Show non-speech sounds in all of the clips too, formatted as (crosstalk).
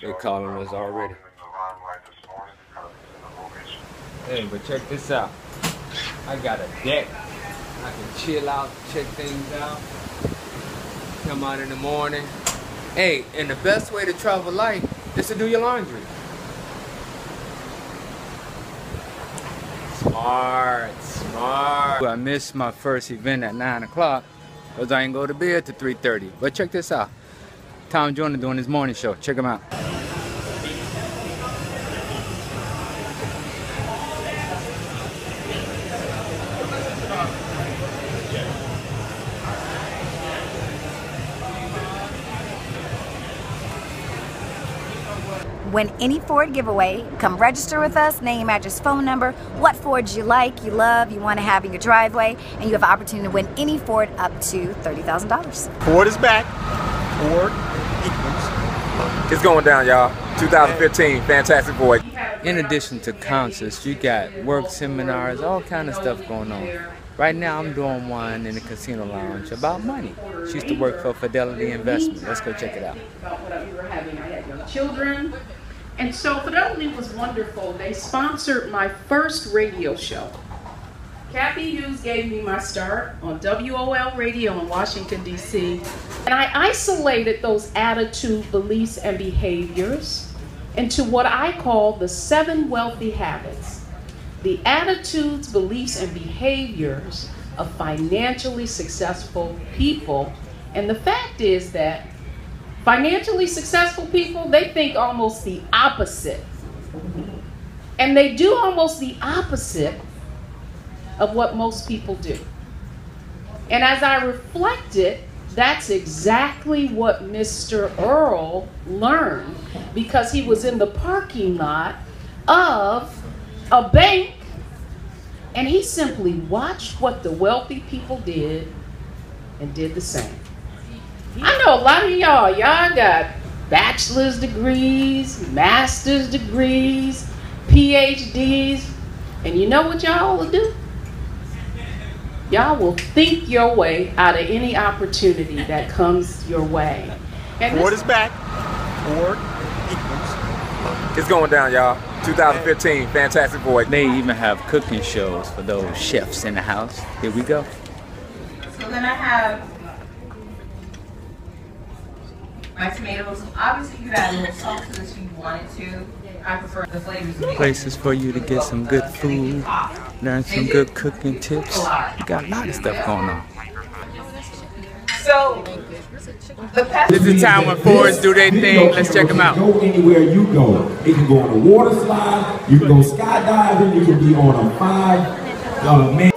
They're calling us already. Hey, but check this out. I got a deck. I can chill out, check things out, come out in the morning. Hey, and the best way to travel light is to do your laundry. Smart, smart. I missed my first event at 9 o'clock because I didn't go to bed to 3.30. But check this out. Tom Joyner doing his morning show. Check him out. Win any Ford giveaway. Come register with us, name, address, phone number, what Fords you like, you love, you want to have in your driveway, and you have an opportunity to win any Ford up to $30,000. Ford is back. Ford equals. It's going down, y'all. 2015, fantastic voyage. In addition to concerts, you got work seminars, all kind of stuff going on. Right now, I'm doing one in the casino lounge about money. She used to work for Fidelity Investment. Let's go check it out. About what we were having, I had young children, and so Fidelity was wonderful. They sponsored my first radio show. Cathy Hughes gave me my start on WOL radio in Washington, D.C. And I isolated those attitude, beliefs, and behaviors into what I call the seven wealthy habits. The attitudes, beliefs, and behaviors of financially successful people. And the fact is that Financially successful people, they think almost the opposite. And they do almost the opposite of what most people do. And as I reflected, that's exactly what Mr. Earl learned because he was in the parking lot of a bank and he simply watched what the wealthy people did and did the same. I know a lot of y'all, y'all got bachelor's degrees, master's degrees, PhDs, and you know what y'all will do? Y'all will think your way out of any opportunity that comes your way. And Ford is back. Ford equals. It's going down, y'all. 2015, fantastic voyage. They even have cooking shows for those chefs in the house. Here we go. So then I have my tomatoes, obviously you could add a little salt to this if you wanted to. I prefer the flavors. Places for you to get some good food, learn some good cooking tips. You got a lot of stuff going on. So, this is the time when Fords do their thing. Let's check them out. Go anywhere you go. You can go on a water slide. You can go skydiving. You can be on a five uh, man.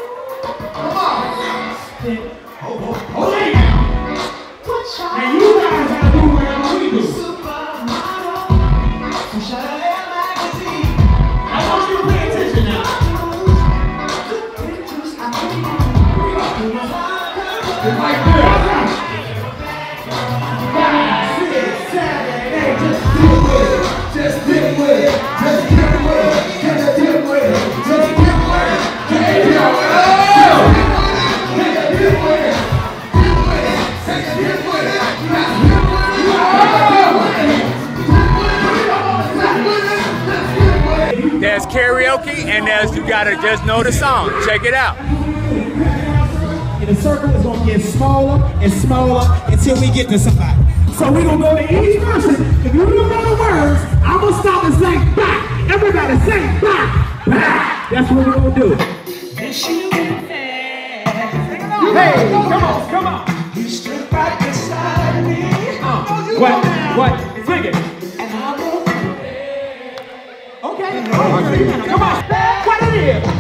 Gotta just know the song. Check it out. And the circle is gonna get smaller and smaller until we get to somebody. So we're gonna go to each person. If you don't know the words, I'm gonna stop and say back. Everybody say back, back. That's what we're gonna do. Hey, come on, come on. You stood right beside me. Uh, what? What? Sing it. Oh, come on. What it is?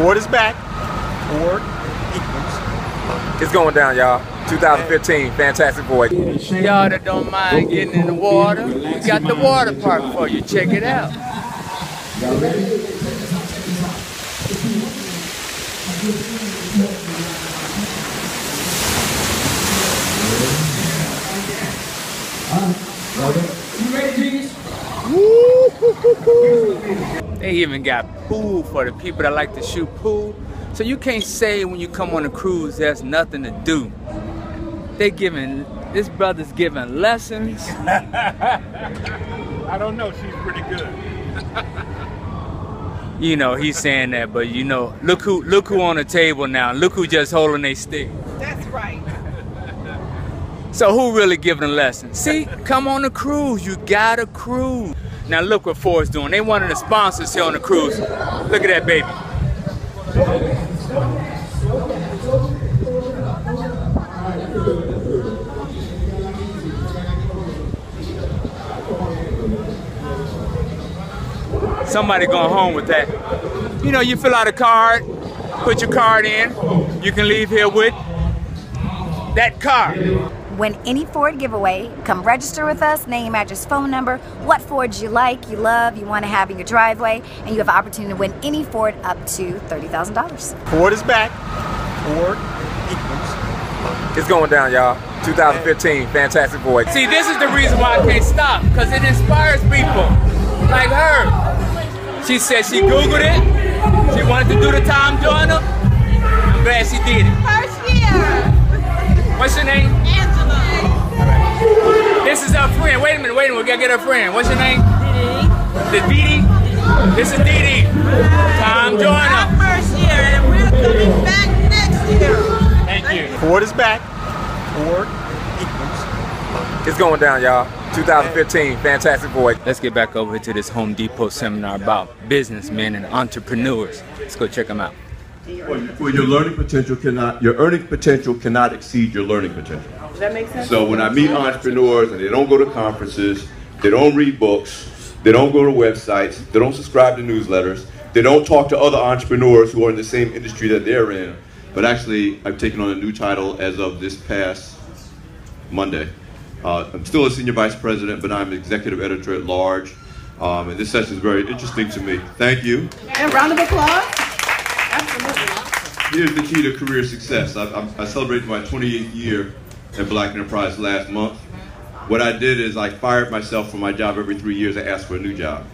Ford is back. Ford equals. It's going down, y'all. 2015, fantastic voyage. Y'all that don't mind getting in the water, we got the water park for you. Check it out. They even got pool for the people that like to shoot pool. So you can't say when you come on a cruise there's nothing to do. They giving this brother's giving lessons. (laughs) I don't know. She's pretty good. (laughs) You know, he's saying that, but you know, look who look who on the table now. Look who just holding a stick. That's right. So who really giving a lesson? See, come on a cruise. You gotta cruise. Now look what Ford's doing. They one of the sponsors here on the cruise. Look at that baby. Somebody going home with that. You know, you fill out a card, put your card in. You can leave here with that card. Win any Ford giveaway. Come register with us, name, address, phone number, what Fords you like, you love, you want to have in your driveway, and you have the opportunity to win any Ford up to $30,000. Ford is back. Ford equals. It's going down, y'all. 2015, Fantastic Voyage. See, this is the reason why I can't stop, because it inspires people like her. She said she Googled it. She wanted to do the Tom Joyner. I'm glad she did it. First year. What's your name? Angela. This is our friend. Wait a minute, wait a minute. We gotta get her friend. What's your name? Didi. Didi? This is Didi. Tom Joyner. first year, and we're coming back next year. Thank you. Ford is back. Ford equals. It's going down, y'all. 2015, Fantastic Voyage. Let's get back over to this Home Depot seminar about businessmen and entrepreneurs. Let's go check them out. Well, well, your learning potential cannot, your earning potential cannot exceed your learning potential. Does that make sense? So when I meet entrepreneurs and they don't go to conferences, they don't read books, they don't go to websites, they don't subscribe to newsletters, they don't talk to other entrepreneurs who are in the same industry that they're in. But actually, I've taken on a new title as of this past Monday. Uh, I'm still a senior vice president, but I'm executive editor at large. Um, and this session is very interesting to me. Thank you. And round of applause. Absolutely. Here's the key to career success. I, I, I celebrated my 28th year at Black Enterprise last month. What I did is I fired myself from my job every three years and asked for a new job.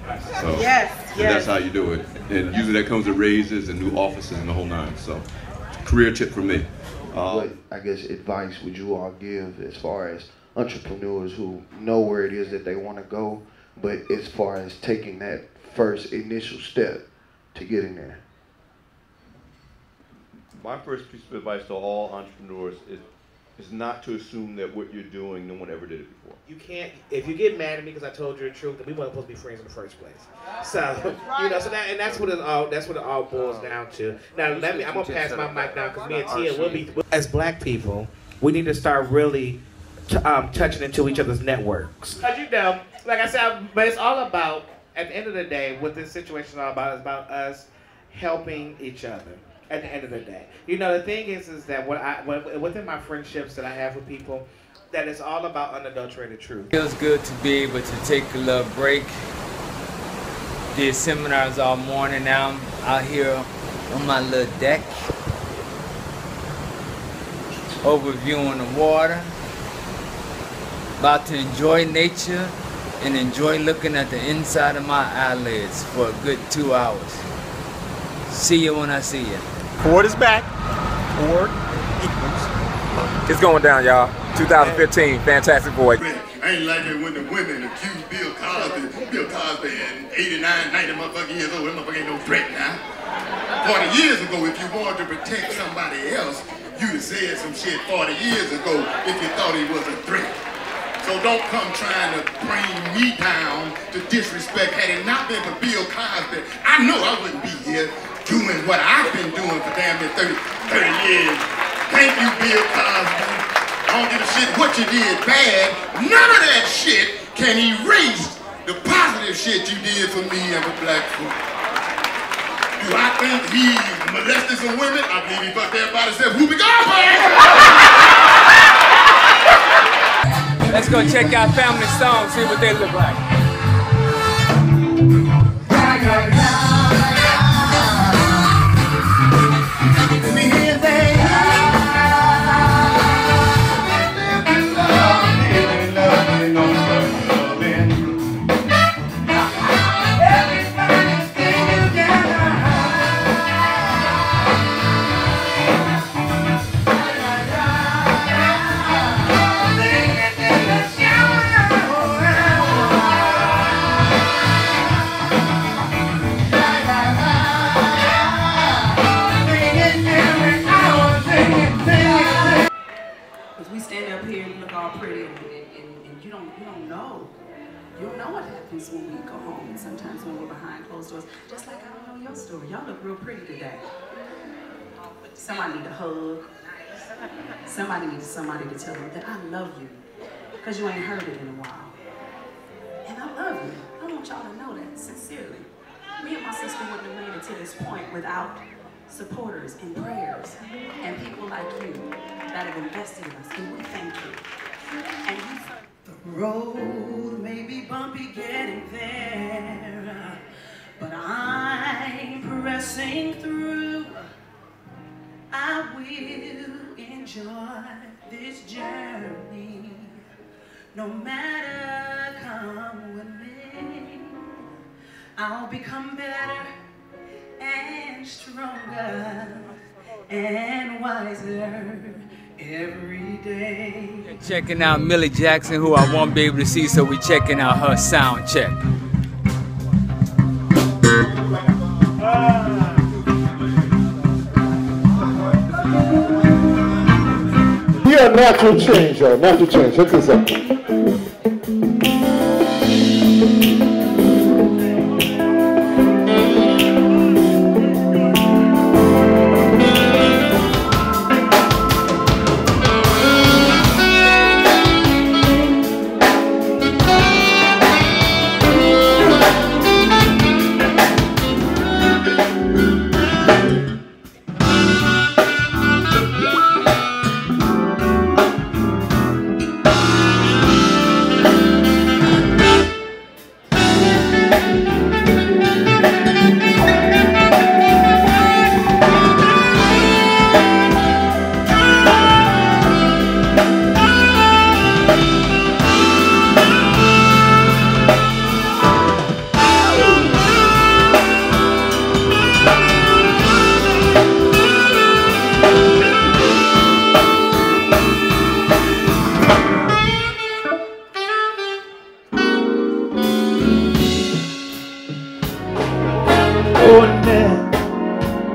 So Yes, and yes. that's how you do it. And usually that comes with raises and new offices and the whole nine. So career tip for me. Uh, what I guess advice would you all give as far as entrepreneurs who know where it is that they want to go, but as far as taking that first initial step to getting there? my first piece of advice to all entrepreneurs is, is not to assume that what you're doing, no one ever did it before. You can't. If you get mad at me because I told you the truth, then we weren't supposed to be friends in the first place. So (laughs) you know, so that and that's what it all. That's what it all boils down to. Now let me. I'm gonna pass my mic down because me and Tia will be. As black people, we need to start really t- um, touching into each other's networks. Cause you know, like I said, but it's all about. At the end of the day, what this situation is all about is about us helping each other. At the end of the day, you know, the thing is, is that what I what, within my friendships that I have with people, that it's all about unadulterated truth. Feels good to be able to take a little break. Did seminars all morning. Now I'm out here on my little deck, overviewing the water. About to enjoy nature and enjoy looking at the inside of my eyelids for a good two hours. See you when I see you. Ford is back. Ford equals. It's going down, y'all. 2015, Fantastic Voyage. I ain't like it when the women accuse Bill Cosby, Bill Cosby and 89, 90 motherfucking years old, that motherfucker ain't no threat now. 40 years ago, if you wanted to protect somebody else, you'd have said some shit 40 years ago if you thought he was a threat. So don't come trying to bring me down to disrespect. Had it not been for Bill Cosby, I know I wouldn't be here doing what I've been doing for damn near 30, 30 years. Thank you, Bill Cosby. I don't give a shit what you did bad. None of that shit can erase the positive shit you did for me and for black folk. Do I think he molested some women? I believe he fucked everybody except Whoopi Goldberg. Let's go check out Family Stone, see what they look like. Happens when we go home. And sometimes when we're behind closed doors, just like I don't know your story. Y'all look real pretty today. Somebody need a hug. Somebody needs somebody to tell them that I love you. Because you ain't heard it in a while. And I love you. I want y'all to know that sincerely. Me and my sister wouldn't have made it to this point without supporters and prayers and people like you that have invested in us. And we thank you. And you road may be bumpy getting there, but I'm pressing through. I will enjoy this journey, no matter come with me. I'll become better and stronger and wiser every day. Checking out Millie Jackson, who I won't be able to see, so we checking out her sound check. Yeah, natural change, y'all. Natural change. Check this out.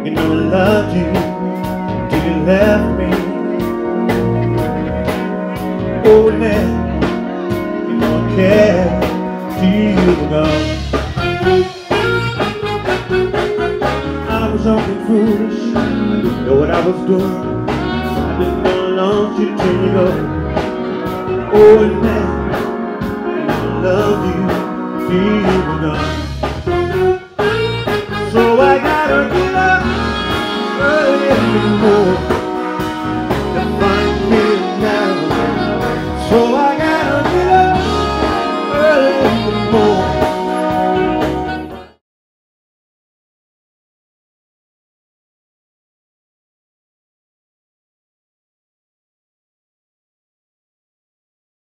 You know I loved you till you love me. Oh, now you know I care Do you were. I was only foolish. I didn't know what I was doing. I didn't know I loved you till you go. Oh, now I love you Do you were. Mm-hmm.